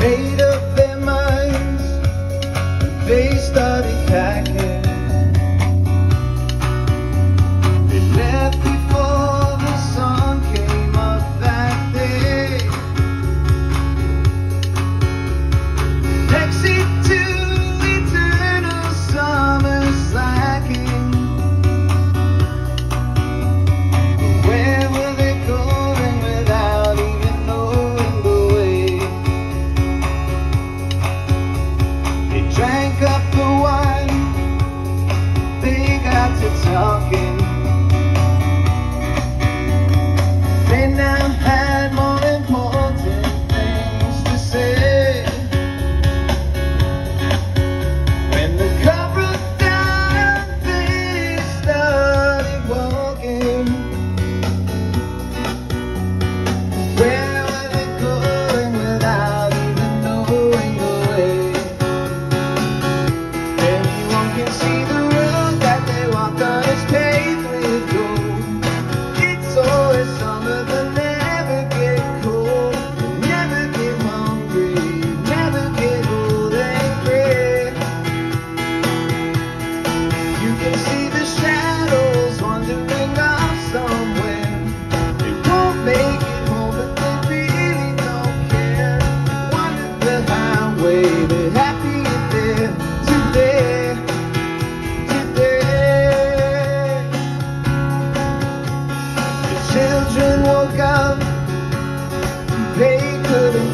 made up their minds. They started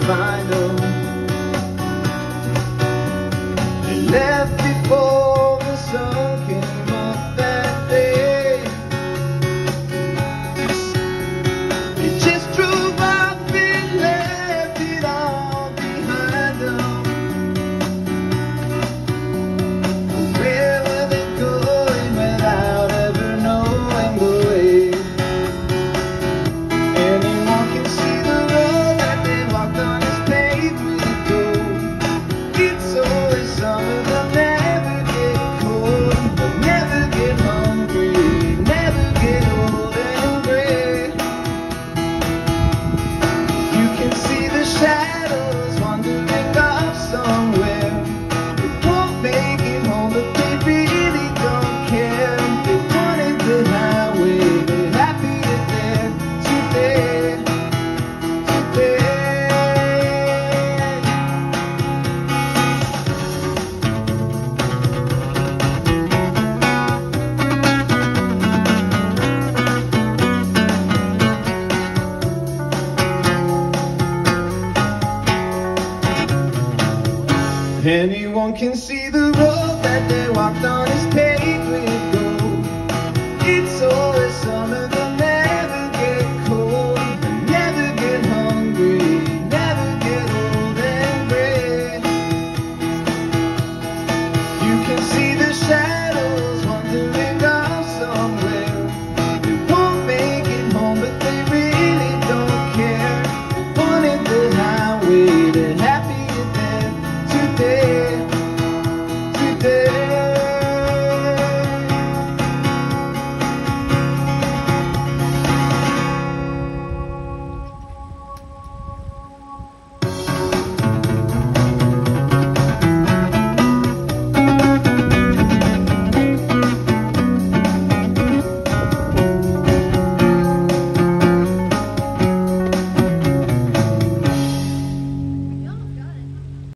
final Anyone can see the road that they walked on is paved with